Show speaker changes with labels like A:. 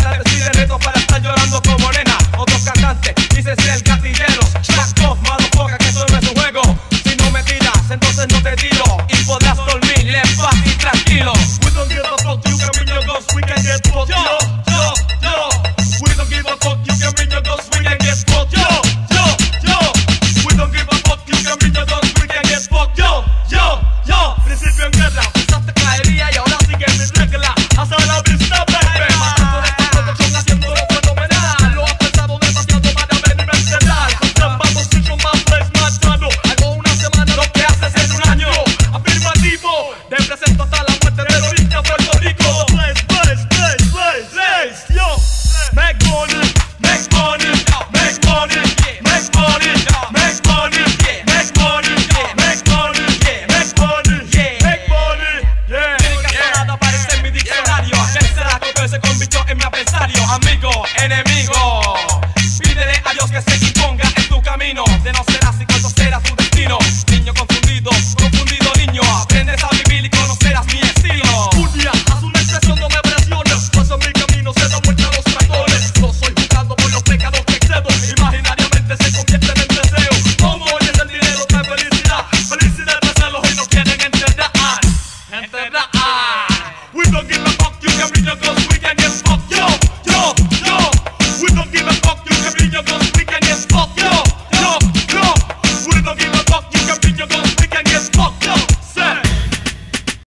A: cantantes piden para estar llorando como nena. Otros cantantes dicen ser el gatillero. Back off, motherfucker, que esto no es un juego. Si no me tiras, entonces no te tiro. Y podrás dormir en paz y tranquilo.
B: We don't give a fuck, you can bring your guns, we can get fucked. Yo, yo, yo. We don't give a fuck, you can bring your guns, we can get fucked. Yo, yo, yo. We don't give a fuck, you can bring your guns, we can get fucked. Yo, yo, yo. Principio en guerra, pensaste caer.